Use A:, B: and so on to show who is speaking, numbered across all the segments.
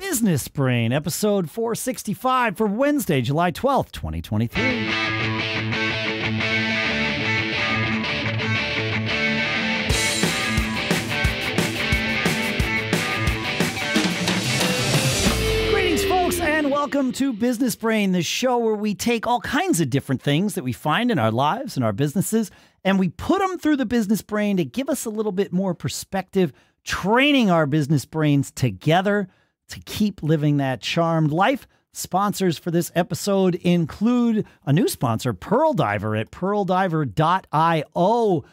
A: Business Brain, episode 465 for Wednesday, July 12th, 2023. Greetings, folks, and welcome to Business Brain, the show where we take all kinds of different things that we find in our lives and our businesses, and we put them through the business brain to give us a little bit more perspective, training our business brains together to keep living that charmed life. Sponsors for this episode include a new sponsor, Pearl Diver at pearldiver.io.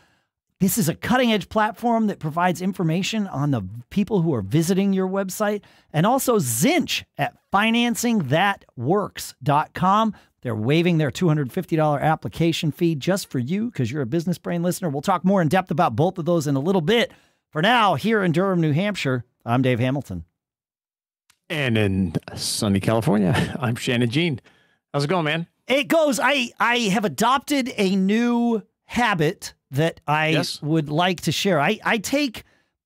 A: This is a cutting edge platform that provides information on the people who are visiting your website and also Zinch at financingthatworks.com. They're waiving their $250 application fee just for you because you're a business brain listener. We'll talk more in depth about both of those in a little bit. For now, here in Durham, New Hampshire, I'm Dave Hamilton.
B: And in sunny California, I'm Shannon Jean. How's it going, man?
A: It goes. I I have adopted a new habit that I
B: Yes.
A: would like to share. I I take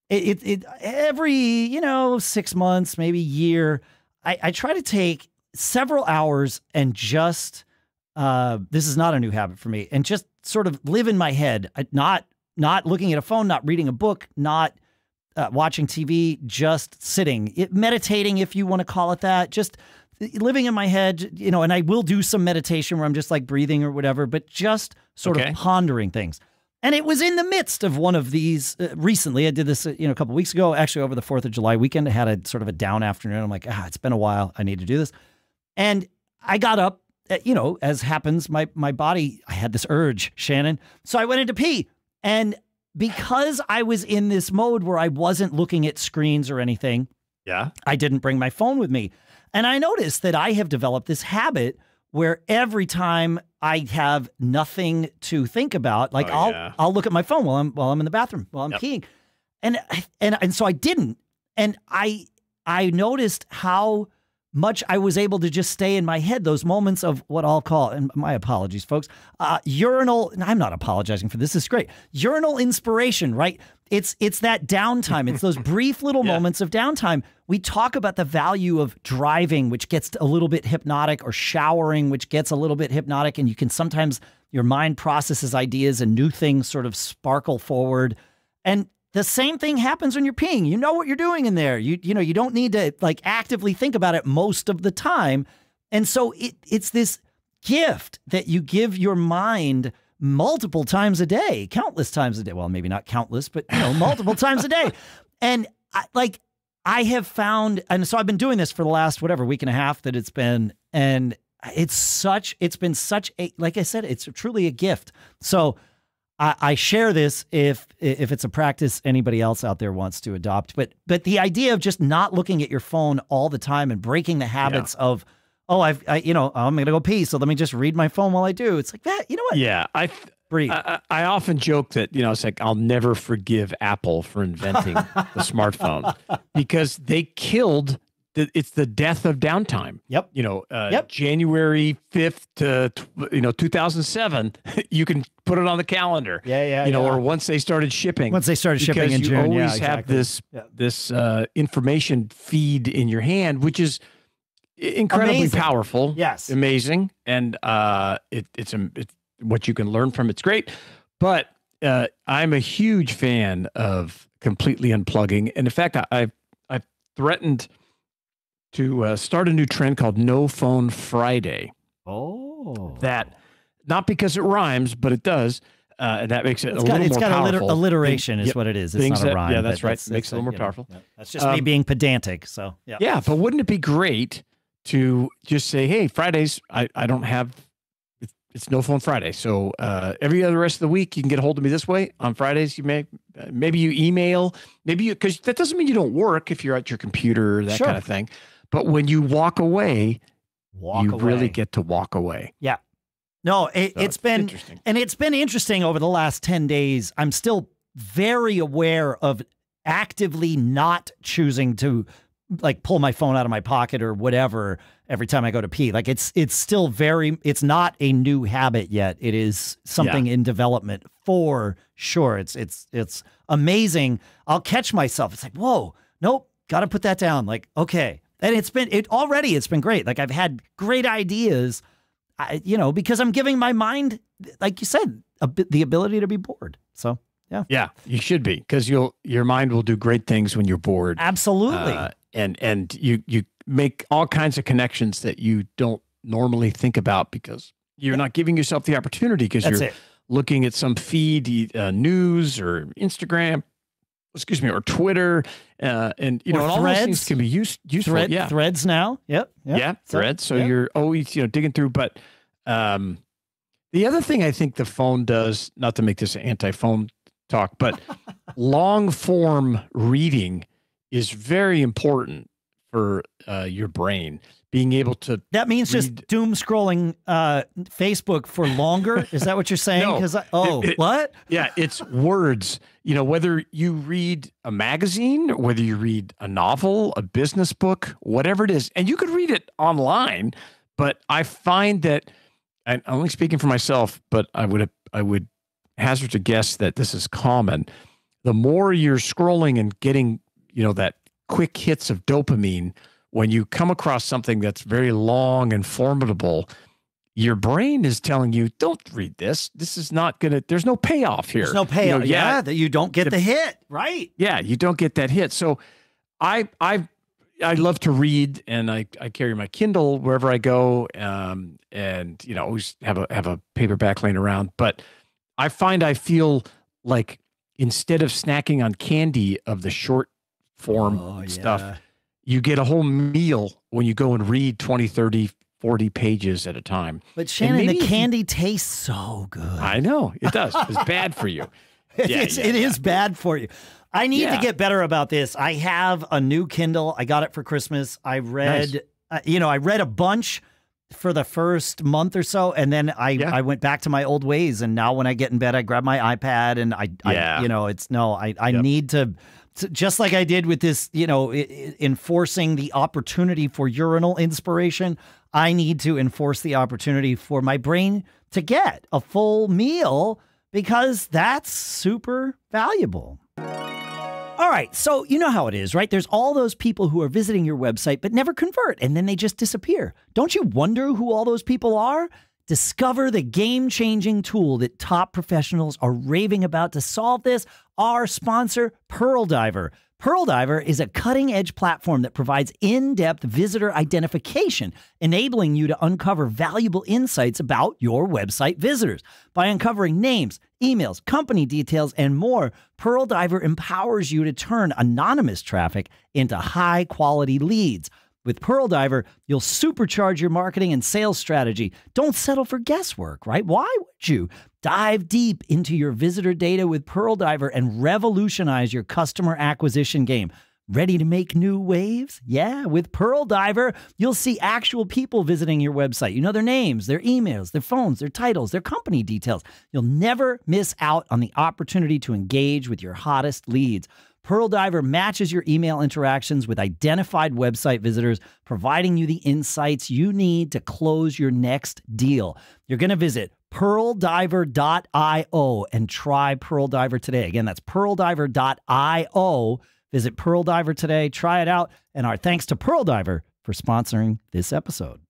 A: it, it, it every you know six months, maybe year. I, I try to take several hours and just uh, this is not a new habit for me, and just sort of live in my head, not not looking at a phone, not reading a book, not uh, watching TV, just sitting, it, meditating, if you want to call it that, just living in my head, you know, and I will do some meditation where I'm just like breathing or whatever, but just sort
B: Okay.
A: of pondering things. And it was in the midst of one of these uh, recently. I did this, uh, you know, a couple weeks ago, actually over the 4th of July weekend. I had a sort of a down afternoon. I'm like, ah, it's been a while. I need to do this. And I got up, uh, you know, as happens, my my body, I had this urge, Shannon. So I went into pee. And because I was in this mode where I wasn't looking at screens or anything,
B: Yeah.
A: I didn't bring my phone with me. And I noticed that I have developed this habit where every time I have nothing to think about, like
B: Oh,
A: I'll
B: yeah.
A: I'll look at my phone while I'm while I'm in the bathroom while I'm
B: Yep.
A: peeing. And and and so I didn't. And I I noticed how much I was able to just stay in my head those moments of what I'll call and my apologies folks uh, urinal and I'm not apologizing for this, this is great urinal inspiration right? It's it's that downtime. It's those brief little
B: Yeah.
A: moments of downtime. We talk about the value of driving which gets a little bit hypnotic or showering which gets a little bit hypnotic and you can sometimes your mind processes ideas and new things sort of sparkle forward. And the same thing happens when you're peeing. You know what you're doing in there. You you know you don't need to like actively think about it most of the time. And so it it's this gift that you give your mind multiple times a day, countless times a day. Well, maybe not countless, but you know, multiple times a day. And I, like I have found, and so I've been doing this for the last whatever week and a half that it's been, and it's such, it's been such a, like I said, it's truly a gift. So I, I share this if if it's a practice anybody else out there wants to adopt. But but the idea of just not looking at your phone all the time and breaking the habits of oh I've I, you know I'm gonna go pee so let me just read my phone while I do. It's like that. You know what?
B: Yeah. I. I I often joke that you know it's like I'll never forgive Apple for inventing the smartphone because they killed. The, it's the death of downtime.
A: Yep.
B: You know, uh,
A: Yep.
B: January fifth to you know two thousand seven. You can put it on the calendar.
A: Yeah, yeah,
B: You know,
A: yeah.
B: or once they started shipping.
A: Once they started shipping in
B: you
A: June, yeah,
B: always have this
A: Yeah.
B: this uh, information feed in your hand, which is incredibly
A: Amazing.
B: powerful.
A: Yes.
B: amazing, and uh, it, it's a it's what you can learn from. It's great, but uh, I'm a huge fan of completely unplugging, and in fact, I, I've I've threatened to uh, start a new trend called No Phone Friday.
A: Oh,
B: That not because it rhymes, but it does. Uh, and that makes it
A: it's
B: a
A: got,
B: little
A: it's
B: more
A: got alliter-
B: powerful.
A: alliteration is
B: Yep.
A: what it is. It's not a
B: that-
A: rhyme.
B: yeah, that's right. Makes it a little more
A: know,
B: powerful.
A: yeah. That's just me
B: Um,
A: being pedantic. So yeah.
B: Yeah, but wouldn't it be great to just say, "Hey, Fridays, I, I don't have it's, it's no phone Friday, so uh, every other rest of the week you can get a hold of me this way. On Fridays, you may uh, maybe you email, maybe you because that doesn't mean you don't work if you're at your computer, that
A: Sure.
B: kind of thing. But when you walk away,
A: Walk
B: you
A: away.
B: really get to walk away.
A: Yeah. No, it,
B: So
A: it's been
B: interesting.
A: and it's been interesting over the last 10 days. I'm still very aware of actively not choosing to like pull my phone out of my pocket or whatever every time I go to pee. Like it's it's still very it's not a new habit yet. It is something in development for sure. It's it's it's amazing. I'll catch myself. It's like, "Whoa, nope, got to put that down." Like, okay. And it's been it already. It's been great. Like I've had great ideas, I, you know, because I'm giving my mind, like you said, a bit, the ability to be bored. So yeah,
B: yeah, you should be because you'll your mind will do great things when you're bored.
A: Absolutely. Uh,
B: and and you you make all kinds of connections that you don't normally think about because you're not giving yourself the opportunity because you're it. looking at some feed, uh, news or Instagram, excuse me, or Twitter, uh, and you or know, all those things can be use, useful.
A: Thread,
B: yeah,
A: threads now. Yep.
B: yep. Yeah, threads. So yep. you're always you know digging through. But um, the other thing I think the phone does, not to make this anti-phone talk, but long form reading is very important for uh, your brain being able to
A: that means read. just doom scrolling uh, facebook for longer? Is that what you're saying? Because no, oh it, it, what?
B: yeah it's words. You know whether you read a magazine whether you read a novel a business book whatever it is and you could read it online but i find that i'm only speaking for myself but i would i would hazard to guess that this is common. The more you're scrolling and getting you know that quick hits of dopamine, when you come across something that's very long and formidable, your brain is telling you, don't read this. This is not going to, there's no payoff here.
A: There's no payoff. You know, yeah, yeah, that you don't get the, the hit, right?
B: Yeah, you don't get that hit. So I, I, I love to read and I, I carry my Kindle wherever I go. Um, and, you know, always have a, have a paperback laying around. But I find I feel like instead of snacking on candy of the short form oh, stuff. Yeah. You get a whole meal when you go and read 20, 30, 40 pages at a time.
A: But Shannon, the candy tastes so good.
B: I know it does. It's bad for you.
A: Yeah, it's, yeah, it yeah. is bad for you. I need to get better about this. I have a new Kindle. I got it for Christmas. I read, nice. uh, you know, I read a bunch for the first month or so, and then I I went back to my old ways. And now when I get in bed, I grab my iPad and I, I you know, it's no, I I yep. need to just like I did with this, you know, enforcing the opportunity for urinal inspiration, I need to enforce the opportunity for my brain to get a full meal because that's super valuable. All right, so you know how it is, right? There's all those people who are visiting your website but never convert and then they just disappear. Don't you wonder who all those people are? Discover the game changing tool that top professionals are raving about to solve this. Our sponsor, Pearl Diver. Pearl Diver is a cutting edge platform that provides in depth visitor identification, enabling you to uncover valuable insights about your website visitors. By uncovering names, emails, company details, and more, Pearl Diver empowers you to turn anonymous traffic into high quality leads. With Pearl Diver, you'll supercharge your marketing and sales strategy. Don't settle for guesswork, right? Why would you? Dive deep into your visitor data with Pearl Diver and revolutionize your customer acquisition game. Ready to make new waves? Yeah, with Pearl Diver, you'll see actual people visiting your website. You know their names, their emails, their phones, their titles, their company details. You'll never miss out on the opportunity to engage with your hottest leads. Pearl Diver matches your email interactions with identified website visitors, providing you the insights you need to close your next deal. You're going to visit pearldiver.io and try Pearl Diver today. Again, that's pearldiver.io. Visit Pearl Diver today, try it out, and our thanks to Pearl Diver for sponsoring this episode.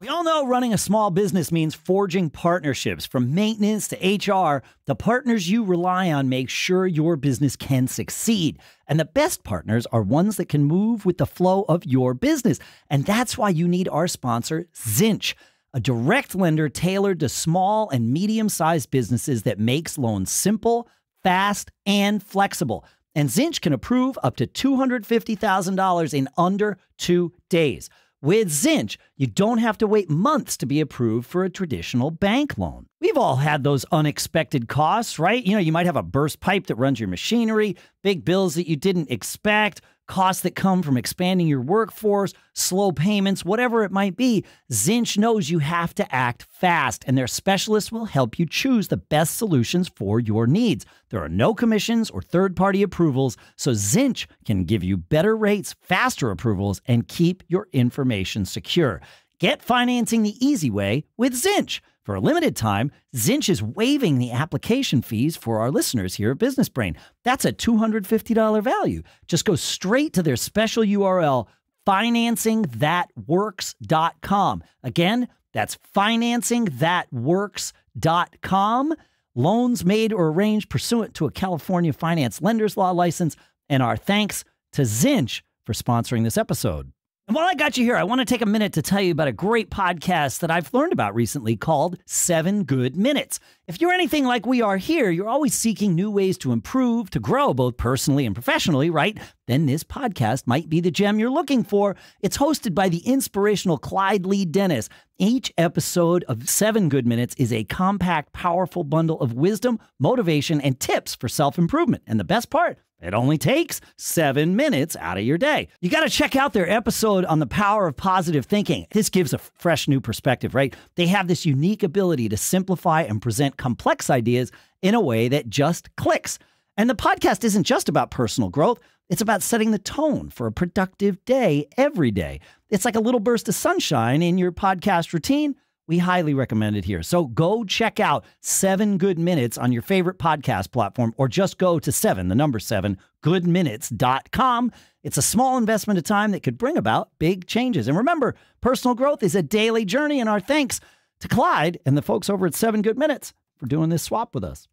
A: We all know running a small business means forging partnerships. From maintenance to HR, the partners you rely on make sure your business can succeed. And the best partners are ones that can move with the flow of your business. And that's why you need our sponsor, Zinch, a direct lender tailored to small and medium sized businesses that makes loans simple, fast, and flexible. And Zinch can approve up to $250,000 in under two days. With Zinch, you don't have to wait months to be approved for a traditional bank loan. We've all had those unexpected costs, right? You know, you might have a burst pipe that runs your machinery, big bills that you didn't expect, costs that come from expanding your workforce, slow payments, whatever it might be, Zinch knows you have to act fast, and their specialists will help you choose the best solutions for your needs. There are no commissions or third party approvals, so Zinch can give you better rates, faster approvals, and keep your information secure. Get financing the easy way with Zinch. For a limited time, Zinch is waiving the application fees for our listeners here at Business Brain. That's a $250 value. Just go straight to their special URL financingthatworks.com. Again, that's financingthatworks.com. Loans made or arranged pursuant to a California finance lender's law license. And our thanks to Zinch for sponsoring this episode. And while I got you here, I want to take a minute to tell you about a great podcast that I've learned about recently called Seven Good Minutes. If you're anything like we are here, you're always seeking new ways to improve, to grow, both personally and professionally, right? Then this podcast might be the gem you're looking for. It's hosted by the inspirational Clyde Lee Dennis. Each episode of Seven Good Minutes is a compact, powerful bundle of wisdom, motivation, and tips for self improvement. And the best part, it only takes seven minutes out of your day. You got to check out their episode on the power of positive thinking. This gives a fresh new perspective, right? They have this unique ability to simplify and present complex ideas in a way that just clicks. And the podcast isn't just about personal growth, it's about setting the tone for a productive day every day. It's like a little burst of sunshine in your podcast routine we highly recommend it here. So go check out Seven Good Minutes on your favorite podcast platform, or just go to seven, the number seven, goodminutes.com. It's a small investment of time that could bring about big changes. And remember, personal growth is a daily journey, and our thanks to Clyde and the folks over at Seven Good Minutes for doing this swap with us.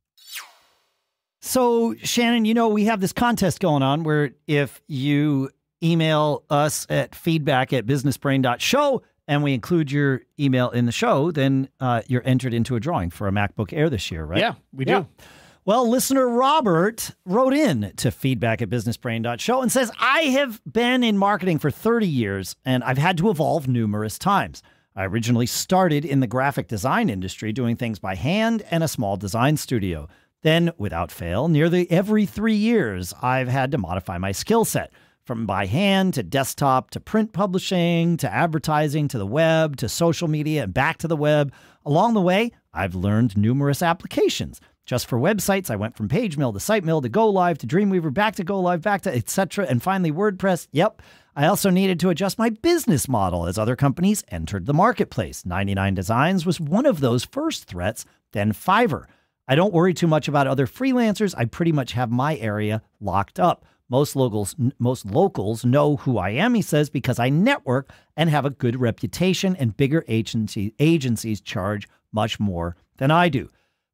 A: So, Shannon, you know, we have this contest going on where if you email us at feedback at businessbrain.show, and we include your email in the show, then uh, you're entered into a drawing for a MacBook Air this year, right?
B: Yeah, we do. Yeah.
A: Well, listener Robert wrote in to feedback at businessbrain.show and says, I have been in marketing for 30 years and I've had to evolve numerous times. I originally started in the graphic design industry doing things by hand and a small design studio. Then, without fail, nearly every three years, I've had to modify my skill set from by hand to desktop to print publishing to advertising to the web to social media and back to the web. Along the way, I've learned numerous applications. Just for websites, I went from PageMill to SiteMill to GoLive to Dreamweaver, back to GoLive, back to etc. And finally, WordPress. Yep. I also needed to adjust my business model as other companies entered the marketplace. 99 Designs was one of those first threats, then Fiverr. I don't worry too much about other freelancers. I pretty much have my area locked up. Most locals, most locals know who I am, he says, because I network and have a good reputation, and bigger agency, agencies charge much more than I do.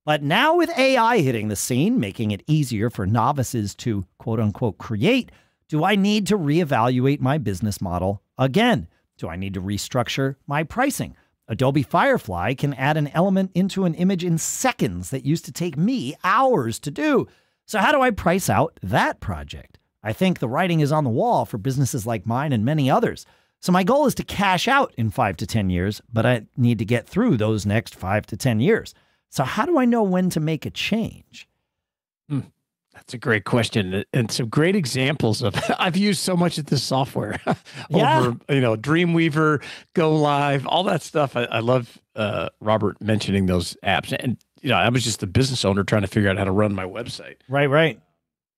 A: But now, with AI hitting the scene, making it easier for novices to quote unquote create, do I need to reevaluate my business model again? Do I need to restructure my pricing? Adobe Firefly can add an element into an image in seconds that used to take me hours to do. So, how do I price out that project? I think the writing is on the wall for businesses like mine and many others. So my goal is to cash out in five to 10 years, but I need to get through those next five to 10 years. So, how do I know when to make a change?
B: Hmm. That's a great question, and some great examples of. I've used so much of this software
A: yeah.
B: over, you know, Dreamweaver, Go Live, all that stuff. I, I love uh, Robert mentioning those apps, and you know, I was just a business owner trying to figure out how to run my website.
A: Right, right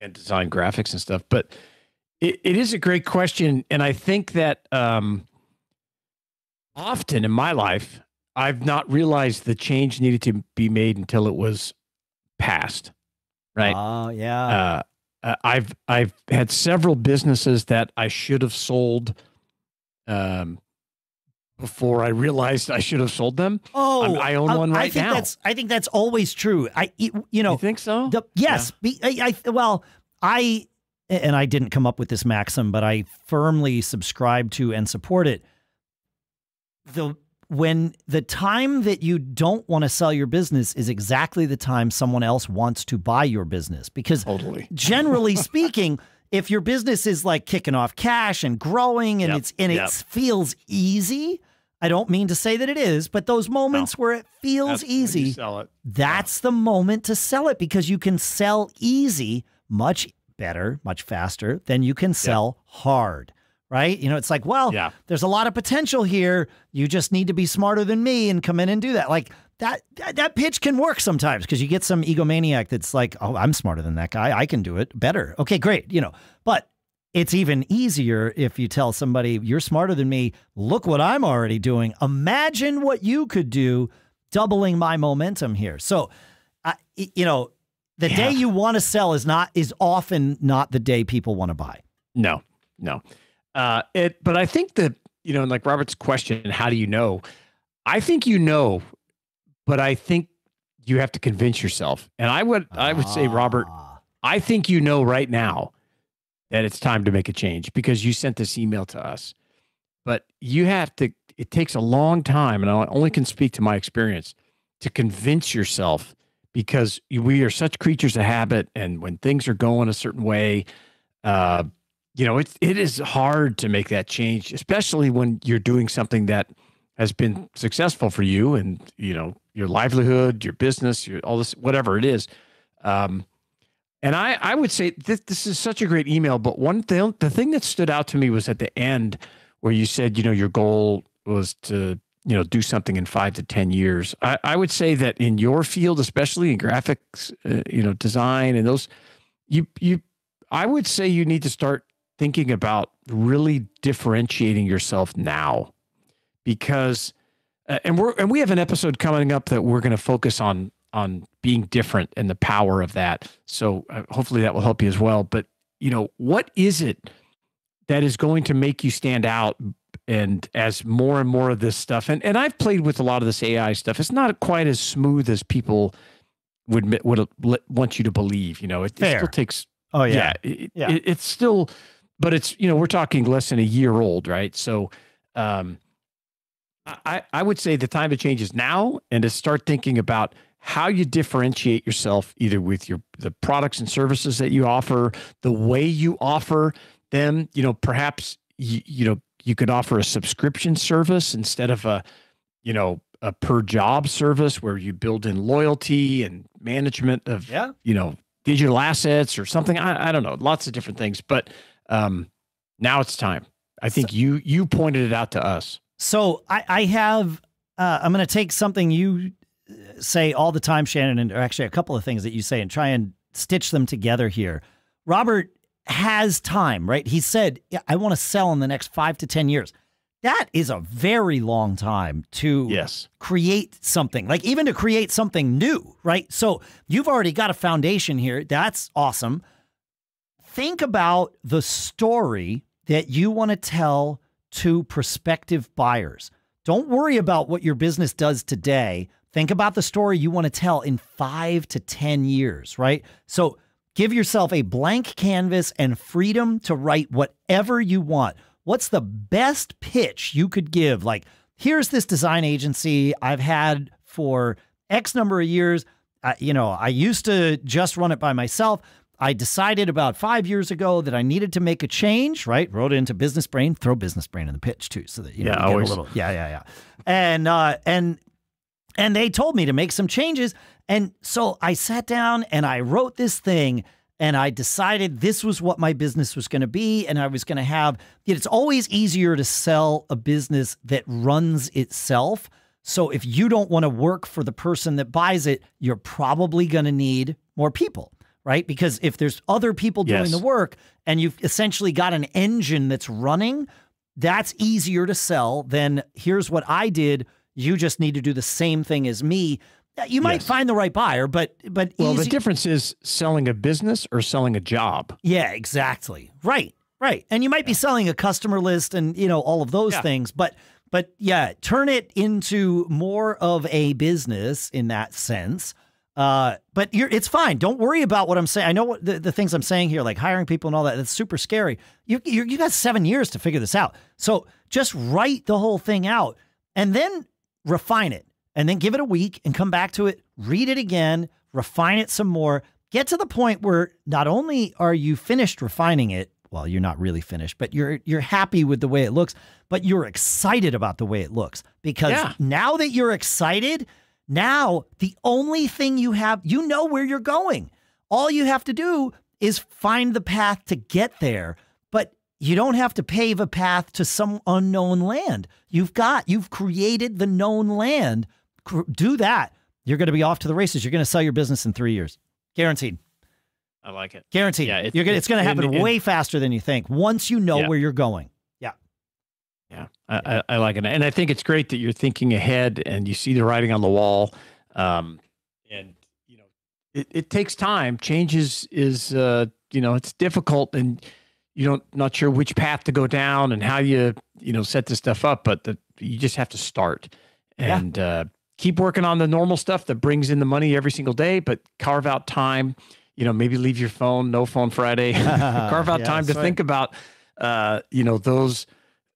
B: and design graphics and stuff. But it, it is a great question. And I think that um, often in my life, I've not realized the change needed to be made until it was past. Right.
A: Oh, yeah.
B: Uh, uh, I've I've had several businesses that I should have sold um, before I realized I should have sold them.
A: Oh,
B: I'm, i own um, one right
A: I think
B: now.
A: That's, I think that's always true. I, you know,
B: you think so?
A: The, yes. Yeah. Be, I, I, well, I, and I didn't come up with this maxim, but I firmly subscribe to and support it. The when the time that you don't want to sell your business is exactly the time someone else wants to buy your business, because
B: totally.
A: generally speaking. if your business is like kicking off cash and growing and yep. it's and yep. it feels easy, I don't mean to say that it is, but those moments no. where it feels
B: that's
A: easy,
B: sell it.
A: that's yeah. the moment to sell it because you can sell easy much better, much faster than you can sell yep. hard. Right? You know, it's like, well,
B: yeah.
A: there's a lot of potential here. You just need to be smarter than me and come in and do that. Like that that, that pitch can work sometimes because you get some egomaniac that's like, oh, I'm smarter than that guy. I can do it better. Okay, great. You know, but it's even easier if you tell somebody you're smarter than me. Look what I'm already doing. Imagine what you could do, doubling my momentum here. So, uh, you know, the yeah. day you want to sell is not is often not the day people want to buy.
B: No, no. Uh, it, but I think that you know, like Robert's question, how do you know? I think you know, but I think you have to convince yourself. And I would, I would say, Robert,
A: Ah.
B: I think you know right now that it's time to make a change because you sent this email to us. But you have to, it takes a long time, and I only can speak to my experience to convince yourself because we are such creatures of habit. And when things are going a certain way, uh, you know, it, it is hard to make that change, especially when you're doing something that has been successful for you and, you know, your livelihood, your business, your all this, whatever it is. Um, and I, I would say this, this is such a great email, but one thing, the thing that stood out to me was at the end where you said, you know, your goal was to, you know, do something in five to 10 years. I, I would say that in your field, especially in graphics, uh, you know, design and those, you, you, I would say you need to start thinking about really differentiating yourself now because, uh, and we're, and we have an episode coming up that we're going to focus on on being different and the power of that. So uh, hopefully that will help you as well. But you know, what is it that is going to make you stand out? And as more and more of this stuff, and, and I've played with a lot of this AI stuff, it's not quite as smooth as people would would want you to believe. You know, it, it still takes.
A: Oh yeah,
B: yeah, it,
A: Yeah.
B: It, it's still, but it's you know we're talking less than a year old, right? So, um, I I would say the time to change is now, and to start thinking about how you differentiate yourself either with your the products and services that you offer the way you offer them. You know perhaps you, you know you could offer a subscription service instead of a you know a per job service where you build in loyalty and management of
A: yeah.
B: you know digital assets or something. I, I don't know lots of different things but um now it's time. I think you you pointed it out to us
A: So I, I have. Uh, I'm going to take something you uh, say all the time, Shannon, and or actually a couple of things that you say, and try and stitch them together here. Robert has time, right? He said, yeah, "I want to sell in the next five to ten years." That is a very long time to
B: yes
A: create something, like even to create something new, right? So you've already got a foundation here. That's awesome. Think about the story that you want to tell to prospective buyers. Don't worry about what your business does today. Think about the story you want to tell in five to 10 years, right? So give yourself a blank canvas and freedom to write whatever you want. What's the best pitch you could give? Like, here's this design agency I've had for X number of years. Uh, you know, I used to just run it by myself. I decided about five years ago that I needed to make a change, right? Wrote it into Business Brain, throw Business Brain in the pitch too, so that you know
B: Yeah,
A: you get
B: always.
A: a little, yeah, yeah, yeah. And uh, and and they told me to make some changes, and so I sat down and I wrote this thing, and I decided this was what my business was going to be, and I was going to have. It's always easier to sell a business that runs itself. So if you don't want to work for the person that buys it, you're probably going to need more people, right? Because if there's other people doing
B: Yes.
A: the work and you've essentially got an engine that's running, that's easier to sell than here's what I did. You just need to do the same thing as me. You might
B: Yes.
A: find the right buyer, but but
B: well the difference is selling a business or selling a job
A: yeah, exactly. Right. Right. And you might be selling a customer list and, you know, all of those
B: Yeah.
A: things, but but yeah, turn it into more of a business in that sense. Uh, but you're it's fine. Don't worry about what I'm saying. I know what the, the things I'm saying here, like hiring people and all that. That's super scary. You you you got seven years to figure this out. So just write the whole thing out and then refine it, and then give it a week and come back to it, read it again, refine it some more, get to the point where not only are you finished refining it, well, you're not really finished, but you're you're happy with the way it looks, but you're excited about the way it looks because
B: Yeah.
A: now that you're excited, now the only thing you have, you know where you're going. All you have to do is find the path to get there, but you don't have to pave a path to some unknown land. You've got, you've created the known land. Do that. You're going to be off to the races. You're going to sell your business in three years. Guaranteed.
B: i like it
A: Guaranteed.
B: Yeah, it-
A: you're gonna,
B: it-
A: it's going to happen way faster than you think once you know
B: Yeah.
A: where you're going. Yeah.
B: I, I, I like it, and I think it's great that you're thinking ahead and you see the writing on the wall. Um, and you know, it, it takes time. Change is is uh, you know it's difficult, and you don't not sure which path to go down and how you you know set this stuff up, but the, you just have to start and yeah. uh, keep working on the normal stuff that brings in the money every single day, but carve out time. You know, maybe leave your phone, no phone Friday. carve out yeah, time to right. think about, uh, you know, those,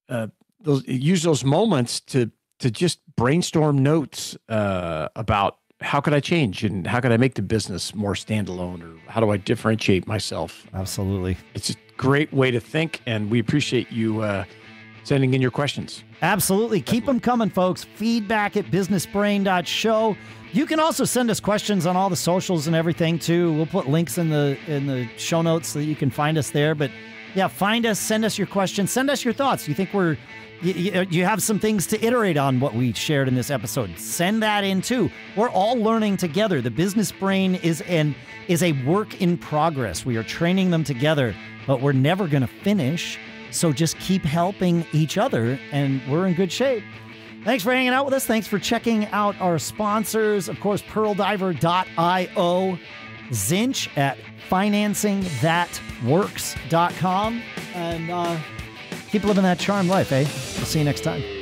B: uh, those use those moments to to just brainstorm notes uh, about how could I change and how could I make the business more standalone or how do I differentiate myself?
A: Absolutely.
B: It's a great way to think, and we appreciate you uh, sending in your questions.
A: Absolutely. Keep them coming, folks. Feedback at businessbrain.show. You can also send us questions on all the socials and everything too. We'll put links in the in the show notes so that you can find us there. But yeah, find us, send us your questions, send us your thoughts. You think we're you, uh, you, have some things to iterate on what we shared in this episode. Send that in too. We're all learning together. The business brain is an is a work in progress. We are training them together, but we're never going to finish. So just keep helping each other, and we're in good shape. Thanks for hanging out with us. Thanks for checking out our sponsors. Of course, pearldiver.io, Zinch at financingthatworks.com, and uh, keep living that charmed life, eh? We'll see you next time.